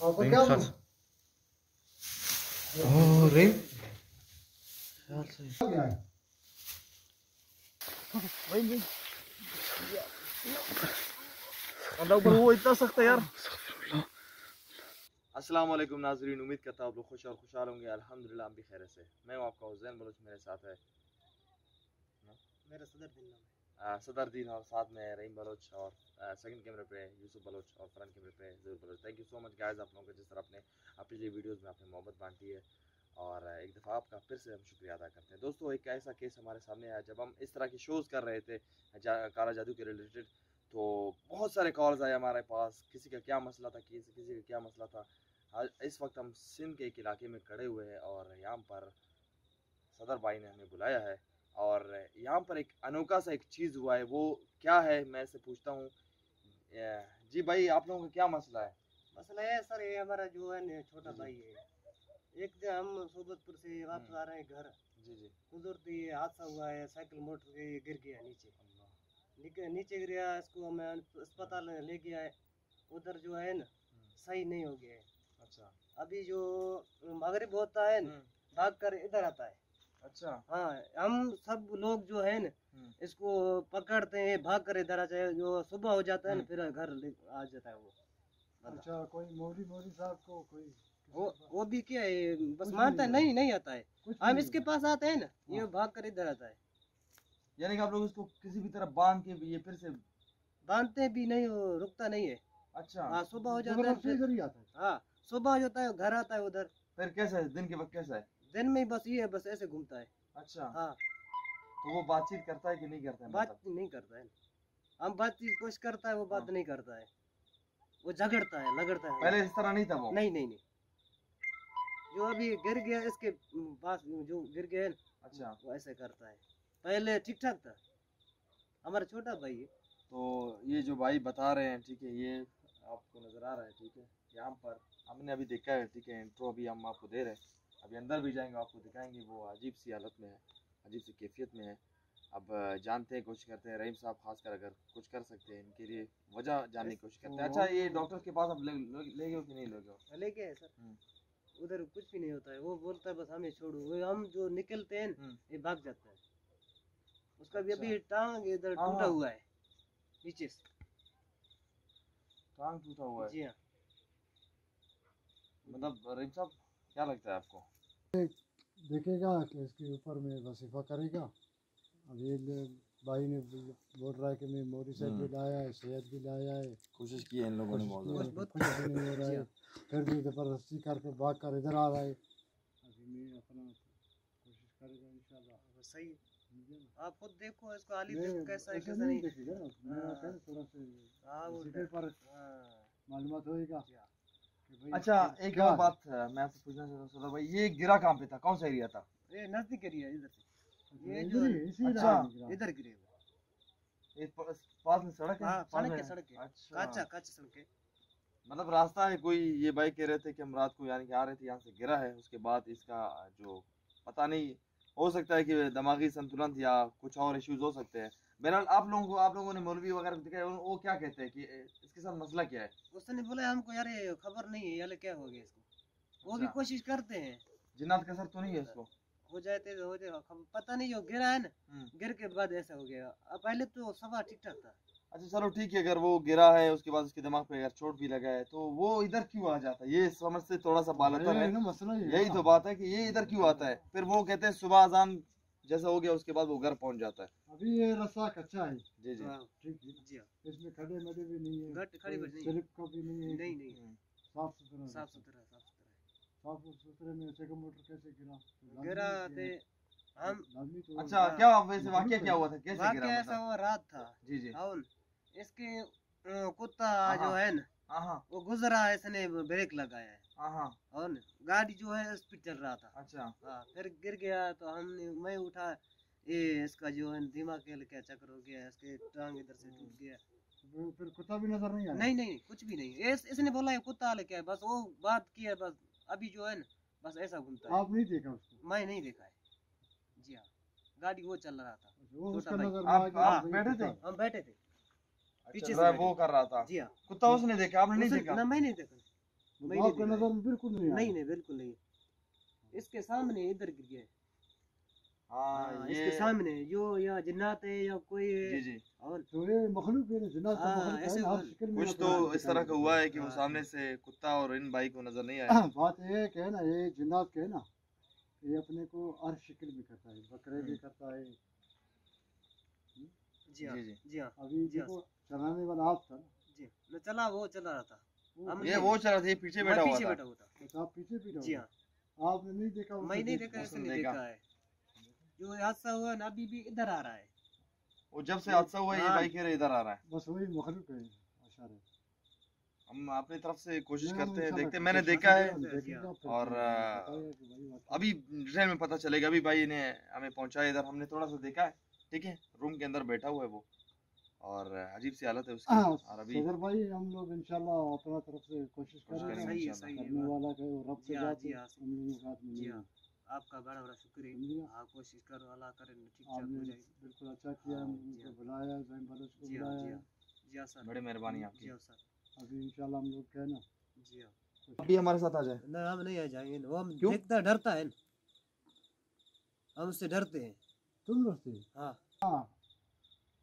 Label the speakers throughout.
Speaker 1: Abi.
Speaker 2: Oh, renk.
Speaker 3: वो इतना सख्त है यार। अस्सलाम वालेकुम नाजरीन उम्मीद करता हूँ आप लोग खुश और खुशहाल होंगे। अल्हम्दुलिल्लाह हम भी खैर से मैं हूँ आपका हुसैन बलोच मेरे साथ है।
Speaker 1: मेरा सदर दिन नाम
Speaker 3: सदर दीन और साथ में रहीम बलोच और सेकंड कैमरे पे यूसुफ बलोच और फ्रंट कैमरे पे ज़रूर Bloch. Thank you so much guys आप लोगों को जिस तरह आपने पिछली वीडियोस में आपने मोहब्बत बांटी है और एक दफ़ा आपका फिर से हम शुक्रिया अदा करते हैं। दोस्तों एक ऐसा केस हमारे सामने आया जब हम इस तरह के शोज़ कर रहे थे जा, काला जादू के रिलेटेड तो बहुत सारे कॉल्स आए हमारे पास। किसी का क्या मसला था किसी किसी का क्या मसला था? इस वक्त हम सिंध के एक इलाके में खड़े हुए हैं और यहाँ पर सदर भाई ने हमें बुलाया है। और यहाँ पर एक अनोखा सा एक चीज़ हुआ है वो क्या है मैं इससे पूछता हूँ। जी भाई आप लोगों का क्या मसला है?
Speaker 1: मसला है सर ये हमारा जो है ना छोटा भाई है। एक दिन हम सोबतपुर से वापस आ रहे हैं घर।
Speaker 3: जी जी।
Speaker 1: गुजरते ये हादसा हुआ है साइकिल मोटर ये गिर गया नीचे। नीचे नीचे गिरा इसको हमें अस्पताल ले गया है उधर जो है ना सही नहीं हो गया है।
Speaker 3: अच्छा।
Speaker 1: अभी जो मगरिब होता है ना भाग कर इधर आता है।
Speaker 3: अच्छा।
Speaker 1: हाँ हम सब लोग जो है ना
Speaker 3: हम्म।
Speaker 1: इसको पकड़ते हैं भाग कर इधर आ जाए जो सुबह हो जाता है ना फिर घर ले- आ जाता है वो।
Speaker 4: अच्छा कोई मौली मौली साहब को कोई
Speaker 1: वो वो भी क्या है बस मानता है
Speaker 4: नहीं
Speaker 1: नहीं नहीं आता है। हम इसके पास आते हैं ना ये भाग कर इधर आता है।
Speaker 3: यानी कि आप लोग इसको किसी भी तरह बाँध के भी ये फिर से
Speaker 1: बांधते भी नहीं वो रुकता नहीं है।
Speaker 3: अच्छा।
Speaker 1: हाँ सुबह हो जाता है फिर
Speaker 4: इधर ही आता है।
Speaker 1: हाँ सुबह हो जाता है घर आता है उधर।
Speaker 3: फिर कैसा है? दिन के वक्त कैसा है?
Speaker 1: दिन में बस ये है बस ऐसे घूमता है।
Speaker 3: अच्छा।
Speaker 1: हाँ।
Speaker 3: तो वो बातचीत करता है कि नहीं करता है
Speaker 1: बात
Speaker 3: मतलब?
Speaker 1: नहीं करता है। हम बातचीत कोशिश करता है वो बात
Speaker 3: हाँ।
Speaker 1: नहीं करता है। वो झगड़ता है लगड़ता है।
Speaker 3: पहले इस तरह नहीं था वो?
Speaker 1: नहीं नहीं नहीं। जो अभी गिर गया इसके पास जो गिर गया
Speaker 3: अच्छा।
Speaker 1: वो ऐसे करता है। पहले ठीक ठाक था। हमारा छोटा भाई है।
Speaker 3: तो ये जो भाई बता रहे हैं ठीक है ये आपको नज़र आ रहा है ठीक है? यहाँ पर हमने अभी देखा है ठीक है इंट्रो अभी हम आपको दे रहे हैं। अभी अंदर भी जाएँगे आपको दिखाएँगे वो अजीब सी हालत में है अजीब सी कैफियत में है अब जानते हैं कोशिश करते हैं रहीम साहब खास कर अगर कुछ कर सकते हैं इनके लिए वजह जानने की कोशिश करते हैं अच्छा ये डॉक्टर के पास अब ले गए हो कि नहीं ले गए हो?
Speaker 1: ले है सर
Speaker 3: हम्म।
Speaker 1: उधर कुछ भी नहीं होता है वो बोलता है बस हमें छोड़ो हम जो निकलते हैं
Speaker 3: हम्म।
Speaker 1: ये भाग जाता है उसका भी अभी
Speaker 3: अच्छा।
Speaker 1: टांग इधर
Speaker 3: हाँ,
Speaker 1: टूटा। हुआ है नीचे से
Speaker 3: टांग टूटा हुआ है
Speaker 1: जी हाँ
Speaker 3: मतलब रहीम साहब क्या लगता है आपको
Speaker 4: देखेगा कि इसके ऊपर में वसीफा करेगा। अब ये भाई ने बोल रहा है कि मैं मोरी साहब भी लाया है सेहत भी लाया है।
Speaker 3: कोशिश की है इन लोगों ने बहुत
Speaker 4: है, कुछ नहीं हो रहा है। फिर भी ज़बरदस्ती करके भाग कर इधर आ रहा है। अभी मैं अपना कोशिश करेगा इंशाल्लाह।
Speaker 1: सही है। आप खुद देखो इसको
Speaker 4: मैं
Speaker 1: देखो कैसा है कैसा
Speaker 4: नहीं मेरा
Speaker 1: हाँ।
Speaker 4: थोड़ा से
Speaker 1: हाँ वो
Speaker 4: पर
Speaker 1: हाँ।
Speaker 4: होएगा।
Speaker 1: हाँ।
Speaker 4: कि भाई
Speaker 3: अच्छा एक और बात मैं आपसे पूछना चाहता हूँ भाई ये गिरा कहाँ पे था? कौन सा एरिया था?
Speaker 1: ये नज़दीक एरिया इधर से। ये
Speaker 4: इधर
Speaker 1: जो-
Speaker 4: इसी
Speaker 3: अच्छा।
Speaker 1: इधर गिरे
Speaker 3: ये पास में सड़क है?
Speaker 1: हाँ सड़क है? सड़क है
Speaker 3: अच्छा।
Speaker 1: काचा काचा सड़क है
Speaker 3: मतलब रास्ता है कोई ये भाई कह रहे थे कि हम रात को यानी कि आ रहे थे यहाँ से गिरा है उसके बाद इसका जो पता नहीं हो सकता है कि दिमागी संतुलन या कुछ और इश्यूज़ हो सकते हैं। बहरहाल आप लोगों को आप लोगों ने मौलवी वगैरह को दिखाया वो क्या कहते हैं कि इसके साथ मसला क्या है?
Speaker 1: उसने बोला हमको यार ये खबर नहीं है यार क्या हो गया इसको? वो भी
Speaker 3: अच्छा।
Speaker 1: कोशिश करते हैं।
Speaker 3: जिन्नात का असर तो नहीं है इसको?
Speaker 1: हो जाते तो हो जाए पता नहीं जो गिरा है ना
Speaker 3: हम्म।
Speaker 1: गिर के बाद ऐसा हो गया। पहले तो सफ़ा ठीक ठाक था।
Speaker 3: अच्छा चलो ठीक है अगर वो गिरा है उसके बाद उसके दिमाग पे अगर चोट भी लगा है तो वो इधर क्यों आ जाता है? ये समझ से थोड़ा सा बालतर है। यही तो बात है कि ये इधर क्यों आता है? फिर वो कहते हैं सुबह अजान जैसा हो गया उसके बाद वो घर पहुँच जाता है।
Speaker 4: अभी ये रास्ता कच्चा है।
Speaker 3: जी जी।
Speaker 1: हाँ,
Speaker 4: ठीक है।
Speaker 1: जी हाँ।
Speaker 4: इसमें खड़े मडे भी नहीं है।
Speaker 1: गट खड़ी।
Speaker 4: स्लिप का भी नहीं है।
Speaker 1: नहीं नहीं।
Speaker 3: हम्म।
Speaker 4: साफ़ सुथरा
Speaker 1: साफ़ सुथरा साफ़ सुथरा
Speaker 4: साफ़ सुथरे में ऐसे का मोटर कैसे गिरा? तो
Speaker 1: गिरा थे हम
Speaker 4: तो
Speaker 3: अच्छा। क्या वैसे वाक्य क्या हुआ था? कैसे
Speaker 1: वाक्य
Speaker 3: गिरा
Speaker 1: ऐसा
Speaker 3: मतलब?
Speaker 1: वो रात था।
Speaker 3: जी जी।
Speaker 1: और इसके कुत्ता जो
Speaker 3: हाँ।
Speaker 1: ना
Speaker 3: हाँ हाँ।
Speaker 1: वो गुजरा इसने ब्रेक लगाया हाँ। और गाड़ी जो है स्पीड चल रहा था।
Speaker 3: अच्छा।
Speaker 1: हाँ फिर गिर गया तो हमने मैं उठा ये इसका जो है दिमाग के क्या चक्कर हो गया इसके टांग इधर से टूट गया।
Speaker 4: फिर- फिर कुत्ता भी नज़र नहीं आया?
Speaker 1: नहीं नहीं कुछ भी नहीं। इस, इसने बोला ये कुत्ता लेके आया बस वो बात की है बस अभी जो है ना बस ऐसा घूमता है।
Speaker 4: आप नहीं देखा उसको?
Speaker 1: मैं नहीं देखा है। जी हाँ गाड़ी वो चल रहा था।
Speaker 3: आप-
Speaker 4: आ वही
Speaker 3: बैठे थे?
Speaker 1: हम बैठे थे।
Speaker 3: अच्छा
Speaker 1: पीछे से
Speaker 3: वो कर रहा था।
Speaker 1: जी हाँ।
Speaker 3: कुत्ता उसने देखा आपने नहीं देखा?
Speaker 1: ना मैं नहीं देखा। नहीं
Speaker 4: आपके
Speaker 1: दिख
Speaker 4: नज़र में बिल्कुल नहीं
Speaker 1: नहीं नहीं बिल्कुल नहीं। इसके सामने इधर गिर गया है। हाँ, इसके सामने जो या जिन्नात है या कोई
Speaker 3: जी
Speaker 1: है।
Speaker 3: जी
Speaker 1: और
Speaker 4: तो ये मखलूक है
Speaker 1: हाँ,
Speaker 4: में
Speaker 3: कुछ तो इस तरह का हुआ है कि वो। सामने से कुत्ता और इन बाई को नज़र नहीं आया।
Speaker 4: बात ये है ना ये जिन्नात के ना ये अपने को हर शक्ल में करता है बकरे भी करता है।
Speaker 1: जी हाँ
Speaker 3: जी जी।
Speaker 1: जी हाँ
Speaker 4: अभी
Speaker 1: जी।
Speaker 4: चलाने वाला आप था
Speaker 1: जी न चला वो चला रहा था।
Speaker 3: ये वो चला था पीछे बैठा हुआ था।
Speaker 1: बैठा हुआ था।
Speaker 4: तो आप पीछे पीछे
Speaker 1: जी हाँ।
Speaker 4: आपने नहीं देखा
Speaker 1: मैं नहीं
Speaker 4: देखा।
Speaker 1: ऐसे नहीं
Speaker 3: देखा।
Speaker 1: है। जो हादसा हुआ ना अभी भी इधर आ रहा है।
Speaker 3: वो जब से हादसा हुआ ये
Speaker 1: हाँ।
Speaker 3: बाइक है इधर आ रहा है।
Speaker 4: बस वही मखलूक है इशारे
Speaker 3: हम अपनी तरफ़ से कोशिश करते हैं देखते हैं। मैंने देखा है और, अभी डिटेल में पता चलेगा। अभी भाई ने हमें पहुँचाया इधर हमने थोड़ा सा देखा है। ठीक है रूम के अंदर बैठा हुआ है वो। और अजीब सी हालत है उसकी।
Speaker 4: हाँ,
Speaker 3: और अभी
Speaker 4: सदर भाई हम लोग इंशाल्लाह अपना तरफ़ से कोशिश
Speaker 3: कोशिश
Speaker 4: करेंगे
Speaker 3: करेंगे
Speaker 1: सही है सही है
Speaker 4: वाला का रब
Speaker 1: जी
Speaker 4: के
Speaker 1: हाँ,
Speaker 4: जात
Speaker 1: जी
Speaker 4: हाँ, हम लोगों के में
Speaker 1: जी
Speaker 4: नहीं
Speaker 1: हाँ आपका बड़ा बड़ा शुक्रिया? हाँ। कोशिश करो अल्लाह करे ठीक ठाक हो जाए।
Speaker 4: बिल्कुल अच्छा किया
Speaker 1: हाँ,
Speaker 4: हम
Speaker 1: जी हाँ।
Speaker 4: बुलाया जैन बलोच को
Speaker 1: जी हाँ जी
Speaker 4: बुलाया
Speaker 1: हाँ। जी हाँ सर।
Speaker 3: बड़ी मेहरबानी
Speaker 1: जी
Speaker 3: आपकी।
Speaker 1: हाँ सर।
Speaker 4: अभी इंशाल्लाह हम लोग क्या ना
Speaker 1: जी हाँ।
Speaker 3: अभी हमारे साथ आ जाए।
Speaker 1: ना हम नहीं आ जाएँगे। वो हम देखता डरता है। हम उससे डरते हैं।
Speaker 4: तुम लोग थे
Speaker 1: हाँ।
Speaker 4: हाँ।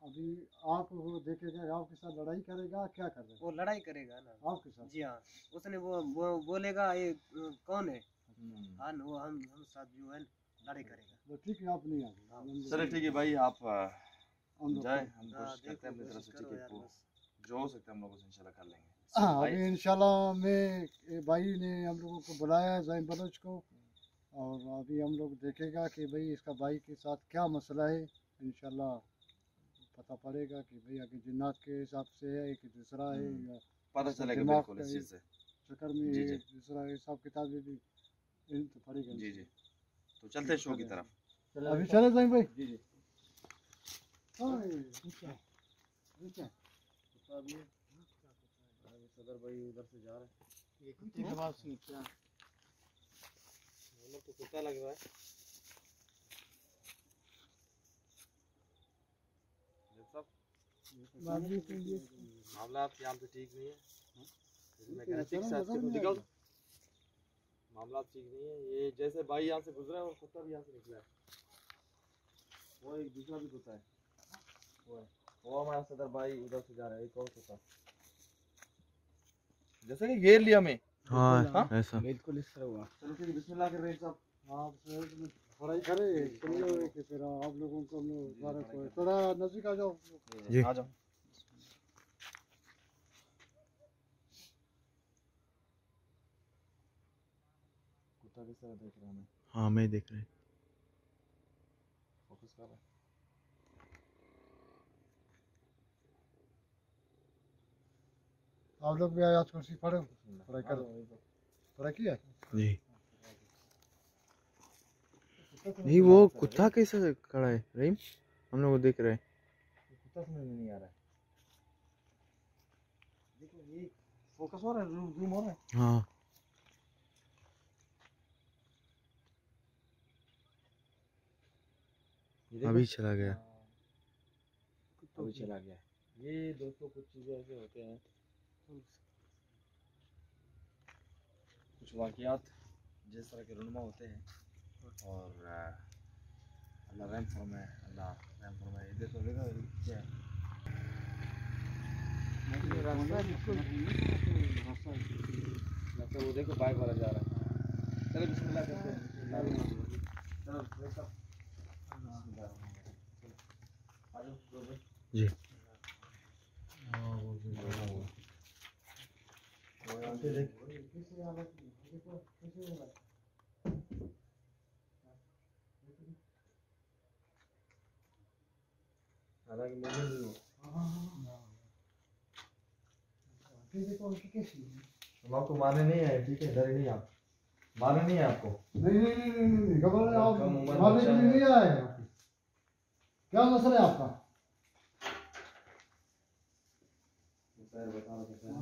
Speaker 4: अभी आप वो देखेगा आपके साथ लड़ाई करेगा क्या कर रहे
Speaker 1: वो लड़ाई करेगा ना?
Speaker 4: आपके साथ।
Speaker 1: जी हाँ। उसने वो वो बोलेगा ये कौन है?
Speaker 3: हम्म।
Speaker 1: हाँ वो हम हम साथ जो है लड़ाई करेगा।
Speaker 4: तो ठीक है आप नहीं आ गए हम लोग-
Speaker 3: चलिए ठीक है भाई आप
Speaker 4: हम
Speaker 3: जाए हम
Speaker 1: हाँ,
Speaker 3: कोशिश करते हैं अपनी तरफ़ से ठीक है
Speaker 1: यार
Speaker 3: वो
Speaker 1: बस।
Speaker 3: जो हो सकता है हम लोग उसे इंशाल्लाह कर लेंगे।
Speaker 4: हाँ अभी इंशाल्लाह में भाई ने हम लोगों को बुलाया है जैन बलोच को और अभी हम लोग देखेगा कि भाई इसका भाई के साथ क्या मसला है इंशाल्लाह। पता पड़ेगा कि भाई आगे जिन्नात के हिसाब से है कि दूसरा है
Speaker 3: हम्म।
Speaker 4: या
Speaker 3: पता चलेगा बिल्कुल इस चीज़ से।
Speaker 4: चक्कर में
Speaker 3: जी,
Speaker 4: है
Speaker 3: जी।
Speaker 4: दूसरा हिसाब किताब भी इन तो पड़ेगा
Speaker 3: जी जी। तो चलते हैं शो की तरफ़।
Speaker 4: अभी चले जाए भाई।
Speaker 3: जी जी।
Speaker 4: हाँ, है, है।
Speaker 3: सदर भाई उधर से जा रहे हैं।
Speaker 4: ये कुत्ते की आवाज़ सुनी क्या?
Speaker 3: तो कुत्ता लग रहा है सब
Speaker 4: बाबू के लिए
Speaker 3: मामला आपके यहाँ पे ठीक नहीं है।
Speaker 4: है,
Speaker 3: रहा ठीक
Speaker 4: चलो,
Speaker 3: से
Speaker 4: नज़र
Speaker 3: आपके
Speaker 4: में
Speaker 3: दिखाओ। मामला ठीक नहीं है। ये जैसे भाई यहाँ से गुजरा है और कुत्ता भी यहाँ से निकला है। वो एक दूसरा भी कुत्ता है। वो है। वो हमारा सदर भाई उधर से जा रहा है एक और कुत्ता। जैसे कि घेर लिया हमें।
Speaker 2: हाँ
Speaker 3: हाँ?
Speaker 2: ऐसा।
Speaker 4: बिल्कुल इस तरह हुआ।
Speaker 3: चलो ठीक है बिस्मिल्लाह कर रहे हैं साहब
Speaker 4: आप पढ़ाई करे सुनिए कि फिर आप लोगों को हम लोग को थोड़ा नज़दीक आ जाओ।
Speaker 2: जी।
Speaker 3: आ जाओ। कुत्ता किस तरह देख रहा है हमें?
Speaker 2: हाँ मैं देख रहा हूँ।
Speaker 3: फोकस कर रहा है।
Speaker 4: आप लोग भी आयात कुर्सी पढ़ो पढ़ाई करो।
Speaker 3: तो।
Speaker 4: पढ़ाई किया
Speaker 2: जी। नहीं वो कुत्ता कैसे खड़ा है? रहीम हम लोग देख रहे हैं।
Speaker 3: कुत्ता समझ में नहीं आ रहा है। देखो ये फोकस हो रहा है जूम जूम हो रहा है?
Speaker 2: हाँ। अभी चला गया।
Speaker 3: हाँ, अभी चला गया। ये दोस्तों कुछ चीज़ें ऐसे होते हैं। कुछ वाकयात जिस तरह के रुनमा होते हैं। और अल्लाह रहम फरमाए अल्लाह रहम फरमाए। ये देखो देखो ये क्या है। लगता है वो देखो बाइक वाला जा रहा है। चलो बिस्मिल्लाह करते हैं। चलो भाई बिस्मिल्लाह। आ जाओ,
Speaker 2: जी
Speaker 3: वो यहाँ से देख हालाँकि मुझे नहीं हो। हम आपको मारने नहीं आए ठीक है? डरे नहीं आप। मारने नहीं आपको?
Speaker 4: नहीं नहीं नहीं नहीं नहीं घबराए आप
Speaker 3: उम्र
Speaker 4: के लिए नहीं आए क्या मसला है आपका?
Speaker 3: सर बता रहा था जैसे हम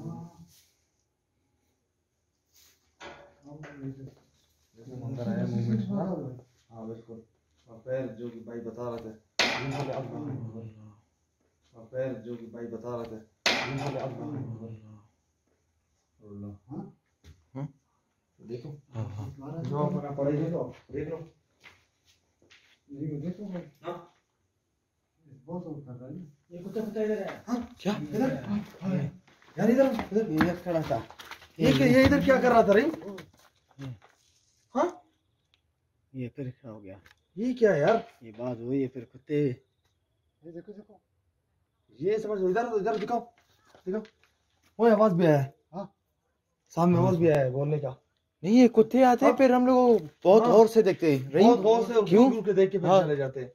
Speaker 3: अंदर आए मूवमेंट हाँ बिल्कुल। और पैर जो कि भाई बता रहे थे। और पैर जो कि भाई बता रहे थे। अल्लाह देखो।
Speaker 2: हाँ हाँ।
Speaker 3: जो अपना पढ़ाई देखो देख लो।
Speaker 4: नहीं
Speaker 3: हाँ।
Speaker 4: बहुत रहा है
Speaker 1: ये कुत्ता कुत्ता इधर है।
Speaker 2: क्या?
Speaker 3: इधर यार इधर। इधर
Speaker 1: ये खड़ा था।
Speaker 3: ये ये इधर क्या कर रहा था हाँ?
Speaker 1: ये फिर क्या हो गया।
Speaker 3: ये क्या यार?
Speaker 1: ये बात हुई है फिर कुत्ते।
Speaker 4: ये देखो देखो।
Speaker 3: ये समझ इधर इधर दिखाओ दिखाओ। वो आवाज़ भी आया है।
Speaker 4: हाँ
Speaker 3: सामने आवाज़ भी आया है बोलने का।
Speaker 2: नहीं ये कुत्ते आते हैं फिर हम लोग बहुत
Speaker 3: हाँ।
Speaker 2: और से देखते हैं। रहीम
Speaker 3: बहुत बहुत से
Speaker 2: क्यों?
Speaker 3: के देख के फिर
Speaker 2: हाँ।
Speaker 3: चले जाते हैं।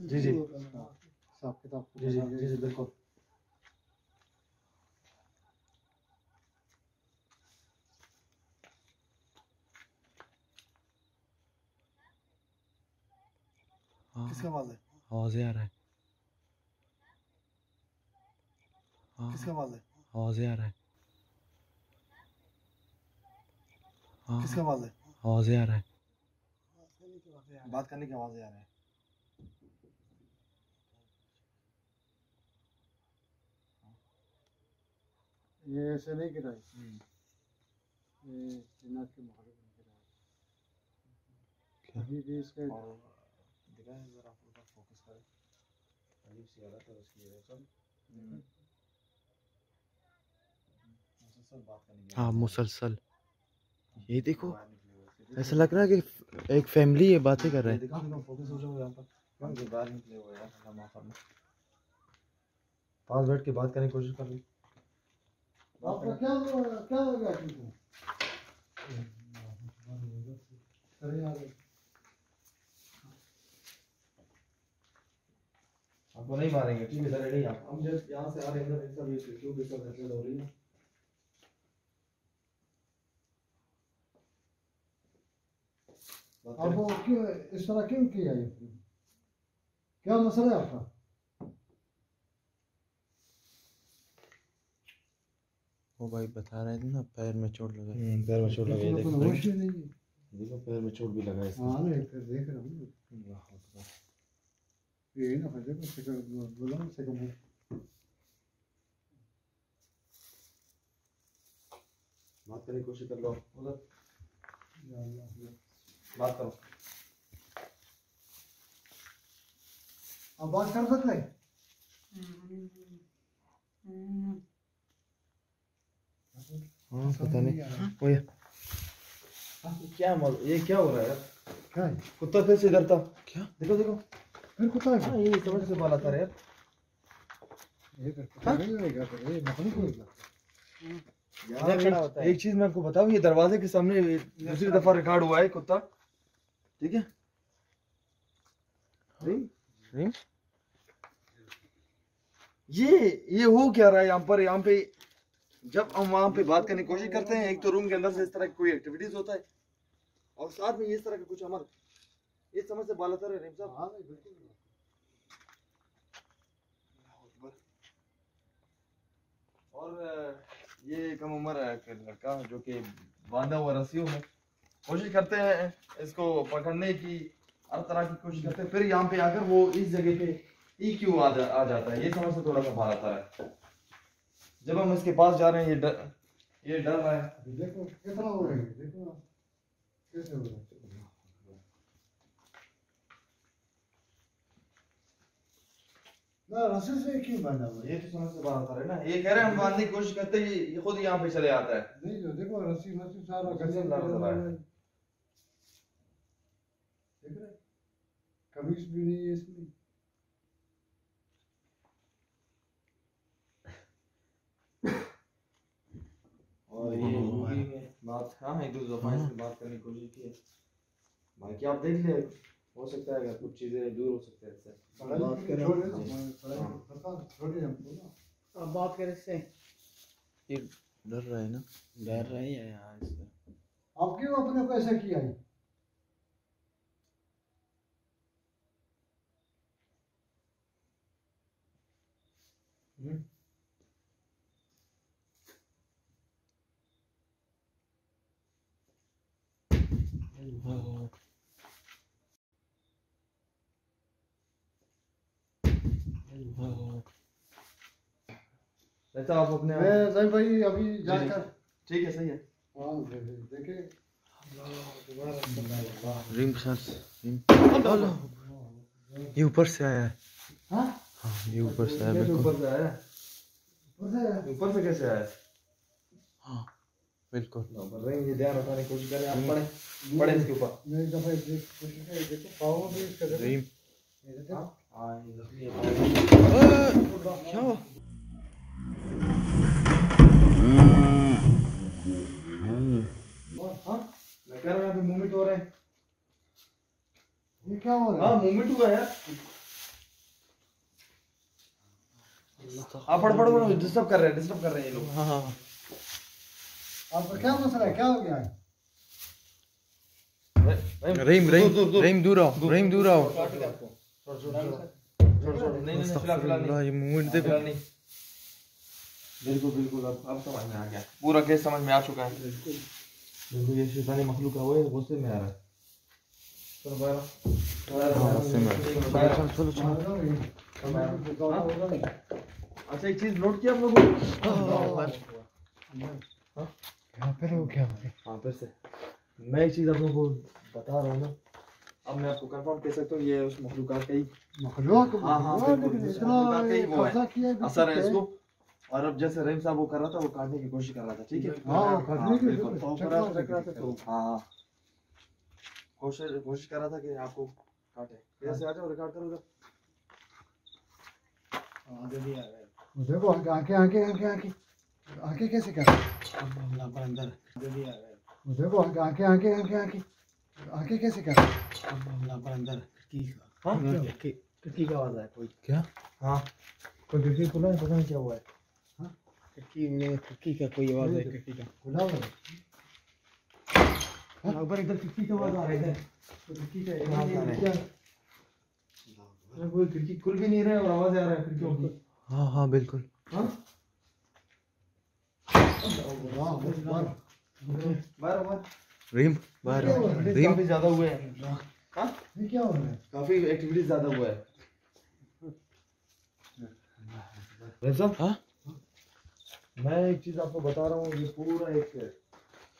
Speaker 3: जी जी।
Speaker 4: हिसाब किताब
Speaker 3: जी जी जी जी बिल्कुल।
Speaker 2: हाँ,
Speaker 3: किसका आवाज़ है?
Speaker 2: आवाज़ें आ रहा है हाँ
Speaker 3: किसका आवाज़ है?
Speaker 2: आवाज़ें आ रहा है। हाँ।
Speaker 3: किसका आवाज़ है?
Speaker 2: आवाज़ें आ रहा है।
Speaker 3: बात करने की आवाज़ आ रहा है।
Speaker 4: ये ऐसे नहीं गिरा है। ये जिन्नात के मुहारे में गिरा है।
Speaker 2: क्या?
Speaker 4: अभी भी इसका
Speaker 3: दिखाएँ जरा फोकस करें। अजीब सी हालत है उसकी सब मुसलसल बात करने की
Speaker 2: हाँ मुसलसल ये देखो। ऐसा लग रहा है कि एक फैमिली ये बातें कर रहे हैं
Speaker 3: हो पास बैठ के बात करने की कोशिश कर रही
Speaker 4: आपका क्या हो क्या हो गया तुमको अरे यार
Speaker 3: आपको नहीं मारेंगे ठीक है सर रेडी आप हम जस्ट यहाँ से आ रहे हैं ना सब ये क्यों डिस्टर्ब करते हो रही है
Speaker 4: अब वो क्यों इस तरह क्यों किया ये क्या मसला है आपका
Speaker 2: वो भाई बता रहे थे ना पैर में चोट लगा है।
Speaker 3: हम्म, पैर में चोट लगी है, देखो
Speaker 4: होश ही नहीं है
Speaker 3: देखो पैर में चोट भी लगा है
Speaker 4: हाँ नहीं फिर देख रहा हूँ
Speaker 3: अल्लाह अकबर।
Speaker 4: ये ना फिर देखो सेकंड बोला ना सेकंड
Speaker 3: बात करने की कोशिश कर लो उधर बात करो।
Speaker 4: अब बात कर सकते हैं?
Speaker 2: हाँ पता नहीं। वो ये
Speaker 3: क्या मल ये क्या हो रहा है
Speaker 4: क्या है?
Speaker 3: कुत्ता फिर से इधर था।
Speaker 2: क्या?
Speaker 3: देखो देखो।
Speaker 4: फिर कुत्ता है
Speaker 3: हाँ ये समझ से बाल आता है यार। एक, एक चीज़ मैं आपको बताऊँ ये दरवाजे के सामने दूसरी दफ़ा रिकॉर्ड हुआ है कुत्ता। ठीक है?
Speaker 2: रहीम
Speaker 3: ये ये हो क्या रहा है यहाँ पर? यहाँ पे जब हम वहाँ पे बात करने की कोशिश करते हैं एक तो रूम के अंदर से इस तरह की कोई एक्टिविटीज़ होता है और साथ में इस तरह का कुछ हमारा ये समझ से बाल आता है साहब?
Speaker 4: हाँ बिल्कुल
Speaker 3: और ये कम उम्र है लड़का जो कि बांधा हुआ रस्सियों में। कोशिश करते हैं इसको पकड़ने की हर तरह की कोशिश करते हैं। फिर यहाँ पे आकर वो इस जगह पे ई क्यों आ, जा, आ जाता है। ये समझ से थोड़ा सा बाहर आता है। जब हम इसके पास जा रहे हैं ये डर ये डर रहा है।
Speaker 4: देखो कितना हो रहा है? देखो कैसे हो रहा है? ना रस्सी से क्यों बांधा हुआ है?
Speaker 3: ये तो समझ से बाहर आता है ना। ये कह रहे हैं हम बांधने की कोशिश करते हैं ये खुद यहाँ पे चले आता है।
Speaker 4: नहीं जो देखो रस्सी रस्सी सारा
Speaker 3: रस्सी
Speaker 4: गले
Speaker 3: से
Speaker 4: में
Speaker 3: लड़ रहा है।
Speaker 4: देख रहे कमीज भी नहीं है इसमें।
Speaker 3: और ये मूवी में बात हाँ एक दो दफ़ा इससे बात करने की कोशिश की है। बाकी आप देख ले हो सकता है अगर कुछ चीज़ें दूर हो सकते हैं बात करें।
Speaker 4: छोड़े
Speaker 3: हाँ।
Speaker 4: हमको ना।
Speaker 1: अब बात करें इससे।
Speaker 2: ये डर रहा है ना?
Speaker 1: डर रही है यहाँ इससे।
Speaker 4: आप क्यों अपने को ऐसा किया है?
Speaker 3: अच्छा आप अपने
Speaker 4: मैं जय भाई अभी जाकर।
Speaker 3: ठीक है सही है।
Speaker 4: हाँ देखे।
Speaker 2: रहीम सर अल्लाह ये ऊपर से आया है।
Speaker 4: हाँ?
Speaker 2: हाँ ये ऊपर से आया बिल्कुल।
Speaker 3: ऊपर से आया। ऊपर से कैसे आया?
Speaker 2: हाँ बिल्कुल।
Speaker 3: ऊपर रही ये ध्यान रखने की कोशिश करें आप पढ़े पढ़े इसके ऊपर।
Speaker 4: मैं एक दफ़ा कोशिश कर देखो पाओ भी इसका
Speaker 3: हाँ है
Speaker 2: अ, क्या हुआ
Speaker 3: हाँ? कह रहा हूँ मूवमेंट हो रहा है।
Speaker 4: ये क्या हो रहा
Speaker 3: हाँ? मूवमेंट हुआ यार। हाँ पढ़ पढ़ पढ़ डिस्टर्ब कर रहे हैं डिस्टर्ब कर रहे हैं ये लोग।
Speaker 2: हाँ हाँ।
Speaker 4: आपका क्या मसला है? क्या हो गया है?
Speaker 2: रहीम रहीम रहीम दूर आओ रहीम दूर आओ।
Speaker 3: छोड़ छोड़ छोड़ छोड़ नहीं नहीं फ़िलहाल फ़िलहाल नहीं।
Speaker 2: ये मूवमेंट देखो।
Speaker 3: बिल्कुल बिल्कुल अब अब समझ में आ गया। पूरा केस समझ में आ चुका है। बिल्कुल ये शैतानी मखलूक है वो गुस्से में आ रहा है। चलो बाहर
Speaker 2: हाँ, गुस्से में। चलो चलो चलो?
Speaker 3: अच्छा एक चीज़ नोट किया आप लोगों ने?
Speaker 4: यहाँ पर हो क्या हो
Speaker 3: हाँ फिर से। मैं एक चीज़ आप लोगों को बता रहा हूँ ना। अब मैं आपको कंफर्म कह सकता हूँ ये उस मखलूक का ही
Speaker 4: मखलूक
Speaker 3: हाँ, हाँ, ही है।
Speaker 4: है।
Speaker 3: असर है इसको। और अब जैसे रहीम साहब वो कर रहा था वो काटने की कोशिश कर रहा था ठीक है?
Speaker 4: हाँ,
Speaker 3: हाँ हाँ हाँ कोशिश कोशिश कर रहा था कि आपको काटे। इधर से आ जाओ रिकॉर्ड करो उधर
Speaker 4: वो देखो आँखें आँखें आँखें आँखें आँखें आँखें कैसे कर? वो देखो आँखें आँखें आँखें आँखें आँखें आँखें कैसे कर?
Speaker 3: हाँ?
Speaker 1: खिड़की का आवाज़ है कोई
Speaker 2: क्या?
Speaker 3: हाँ। कोई खिड़की खुला है? पता नहीं क्या हुआ है।
Speaker 1: खिड़की में खिड़की का कोई आवाज़ है? खिड़की का।
Speaker 4: खुला हुआ है।
Speaker 1: अकबर इधर खिड़की का आवाज़ आ रहा है इधर।
Speaker 3: खिड़की का आवाज़ आ रहा है। खिड़की खुल भी नहीं रहा है और आवाज़ आ रहा है खिड़कियों की
Speaker 2: हाँ हाँ बिल्कुल।
Speaker 3: हाँ?
Speaker 4: वाह।
Speaker 3: बाहर काफ़ी ज़्यादा हुए हैं। हाँ।
Speaker 4: क्या हो रहा है?
Speaker 3: काफ़ी एक्टिविटीज़ ज़्यादा हुआ है। साहब
Speaker 2: हाँ?
Speaker 3: मैं एक चीज़ आपको बता रहा हूँ ये पूरा एक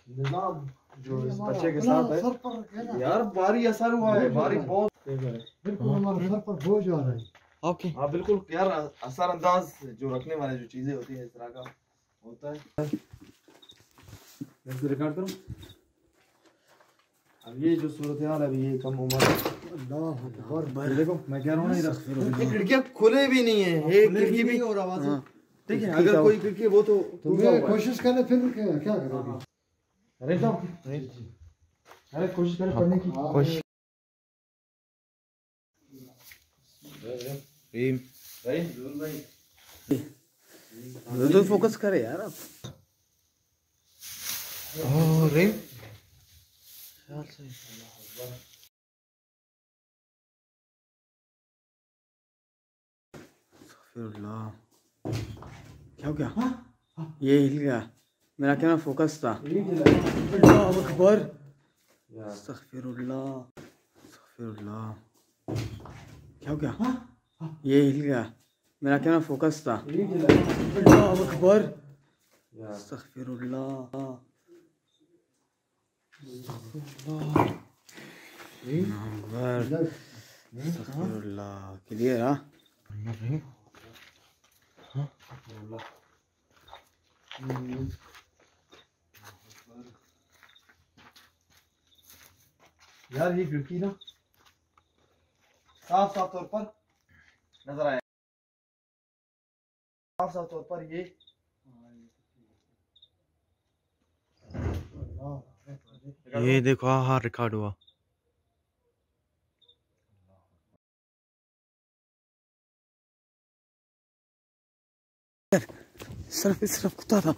Speaker 3: निज़ाम जो इस बच्चे के साथ है।
Speaker 4: सर पर है ना।
Speaker 3: यार भारी असर हुआ है भारी बहुत
Speaker 4: बिल्कुल हमारे सर पर बोझ आ रहा है।
Speaker 2: ओके
Speaker 3: हाँ बिल्कुल यार असर अंदाज जो रखने वाले जो चीज़ें होती है इस तरह का होता है। रिकॉर्ड करूँ? अब ये जो सूरत हाल है अभी ये कम उम्र देखो मैं कह रहा हूँ खिड़कियाँ खुले भी नहीं है एक खिड़की भी
Speaker 1: और आवाज़
Speaker 3: ठीक है अगर कोई खिड़की वो तो
Speaker 4: तो
Speaker 3: है।
Speaker 4: कोशिश करे फिर क्या करोगे?
Speaker 3: अरे साहब अरे कोशिश करें पढ़ने की।
Speaker 4: हाँ,
Speaker 2: खुश रहीम
Speaker 3: भाई ज़रूर भाई
Speaker 1: तो फोकस करे यार आप
Speaker 2: ओह रहीम ख्याल से अस्तगफिरुल्लाह
Speaker 1: क्या हो गया ये हिल गया मेरा कैमरा फोकस था अल्लाह अकबर अस्तगफिरुल्लाह अस्तगफिरुल्लाह क्या हो गया ये हिल गया मेरा कैमरा फोकस था अल्लाह अकबर अस्तगफिरुल्लाह अकबर अस्तगफिरुल्लाह क्लियर हाँ
Speaker 2: रहीम
Speaker 3: यार ये खिड़की ना साफ़ साफ़ तौर पर नज़र आया। साफ़ साफ़ तौर पर ये
Speaker 2: ये देखो हाँ हाँ रिकॉर्ड हुआ।
Speaker 1: सिर्फ़ सिर्फ़ कुत्ता था।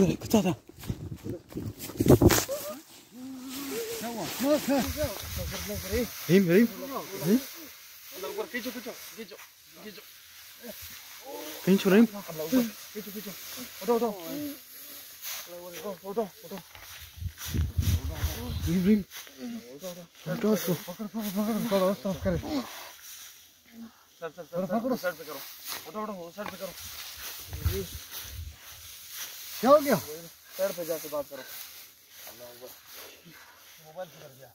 Speaker 1: ये कुत्ता था।
Speaker 2: रहीम रहीम
Speaker 3: खींचो खींचो खींचो खींचो। खींचो उठो उठो उठो उठो
Speaker 2: रहीम रहीम हटो उसको
Speaker 4: पकड़ो साफ़ करे
Speaker 3: सर सर सर पकड़ो पे करो उठो उठो। पे करो
Speaker 4: क्या हो गया?
Speaker 3: पेड़ पे जाके बात करो। मोबाइल किधर गया।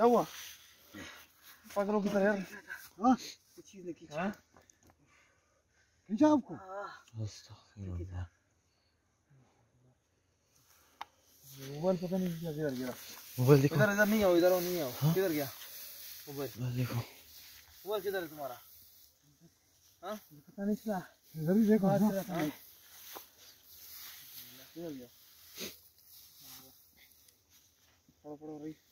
Speaker 3: क्या हुआ? पागलों की तरह यार।
Speaker 4: हाँ?
Speaker 3: कुछ चीज़ ने खींचा
Speaker 4: हाँ? खींचा आपको?
Speaker 3: मोबाइल पता नहीं क्या किधर गया?
Speaker 2: मोबाइल देखो।
Speaker 3: इधर इधर नहीं आओ इधर आओ नहीं आओ। किधर गया? मोबाइल।
Speaker 2: मोबाइल देखो।
Speaker 3: मोबाइल किधर है तुम्हारा? हाँ?
Speaker 4: पता नहीं चला। इधर ही देखो।
Speaker 3: हाँ? किधर गया? पड़ो पड़ो रही